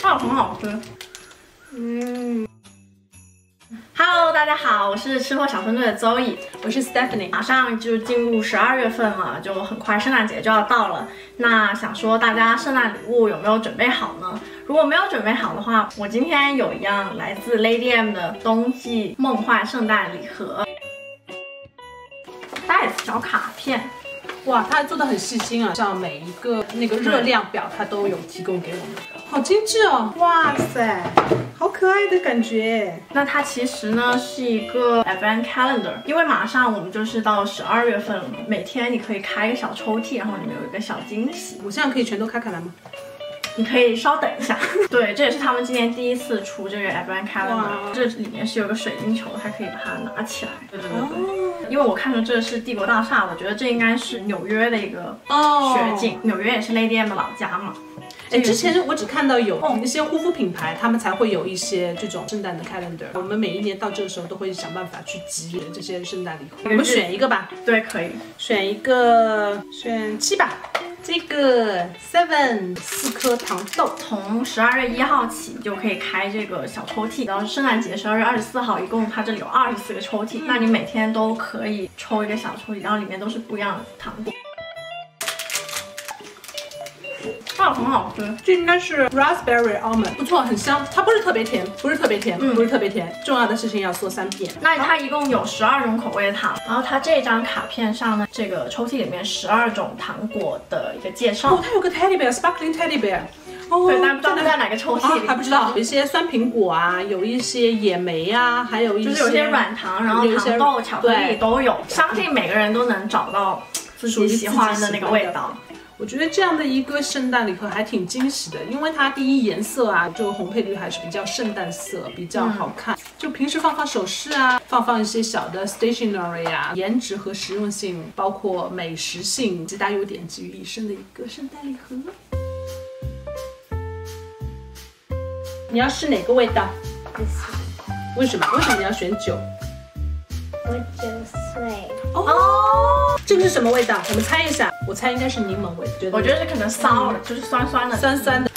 它很好吃。嗯。Hello，大家好，我是吃货小分队的周易，我是 Stephanie。马上就进入十二月份了，就很快圣诞节就要到了。那想说大家圣诞礼物有没有准备好呢？如果没有准备好的话，我今天有一样来自 Lady M 的冬季梦幻圣诞礼盒，袋子小卡片。哇，它还做的很细心啊，像每一个那个热量表，它都有提供给我们，好精致哦！哇塞，好可爱的感觉。那它其实呢是一个 Advent Calendar，因为马上我们就是到十二月份了，每天你可以开一个小抽屉，然后里面有一个小惊喜。我现在可以全都开开来吗？你可以稍等一下。对，这也是他们今年第一次出这个 Advent Calendar，这里面是有个水晶球，还可以把它拿起来。对对对对。因为我看着这是帝国大厦，我觉得这应该是纽约的一个雪景。纽约也是 Lady M 的老家嘛。哎，之前我只看到有那些护肤品牌，他们才会有一些这种圣诞的 calendar。我们每一年到这个时候都会想办法去集这些圣诞礼盒。我们选一个吧。对，可以选一个，选七吧。这个 seven 四颗糖豆，从十二月一号起就可以开这个小抽屉，然后圣诞节十二月二十四号，一共它这里有二十四个抽屉，那你每天都可以抽一个小抽屉，然后里面都是不一样的糖果。它很好吃，这应该是 raspberry almond，不错，很香。它不是特别甜，不是特别甜，嗯不是特别甜。重要的事情要说三遍。那它一共有十二种口味的糖，然后它这张卡片上呢，这个抽屉里面十二种糖果的一个介绍。哦，它有个 teddy bear，sparkling teddy bear。哦，对，但不知道在哪个抽屉里，还不知道。有一些酸苹果啊，有一些野莓啊，还有一些就是有些软糖，然后糖豆、巧克力都有。相信每个人都能找到自己喜欢的那个味道。我觉得这样的一个圣诞礼盒还挺惊喜的，因为它第一颜色啊，就红配绿还是比较圣诞色，比较好看。就平时放放首饰啊，放放一些小的 stationery 啊，颜值和实用性，包括美食性，几大优点集于一身的一个圣诞礼盒。你要试哪个味道？为什么？为什么你要选酒？我九岁。哦，这个是什么味道？我们猜一下。我猜应该是柠檬味，觉得我觉得是可能骚，就是酸酸的，酸酸的。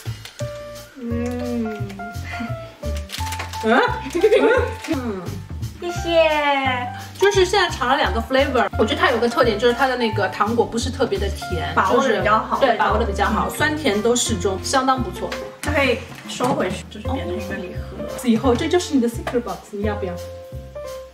嗯，嗯，嗯，谢谢。就是现在尝了两个 flavor，我觉得它有个特点，就是它的那个糖果不是特别的甜，把握的比较好，对，把握的比较好，酸甜都适中，相当不错。它可以收回去，就是变成一个礼盒。以后这就是你的 secret box，你要不要？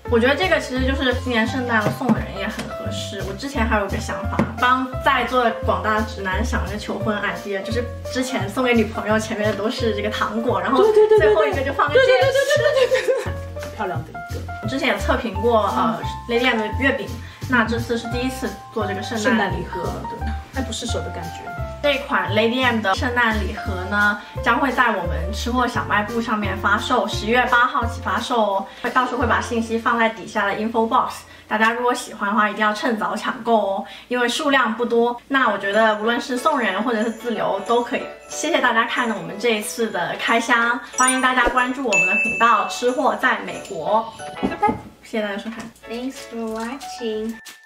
我觉得这个其实就是今年圣诞送人也很合适。我之前还有个想法，帮在座的广大直男想一个求婚 idea，就是之前送给女朋友前面的都是这个糖果，然后最后一个就放个戒指，对对对对对对，漂亮的一个。我之前也测评过呃 Lady M 的月饼，那这次是第一次做这个圣诞礼盒，对，爱不释手的感觉。这款 Lady M 的圣诞礼盒呢，将会在我们吃货小卖部上面发售，十月八号起发售哦。会到时候会把信息放在底下的 info box，大家如果喜欢的话，一定要趁早抢购哦，因为数量不多。那我觉得无论是送人或者是自留都可以。谢谢大家看了我们这一次的开箱，欢迎大家关注我们的频道“吃货在美国”。拜拜，谢谢大家收看。Thanks for watching.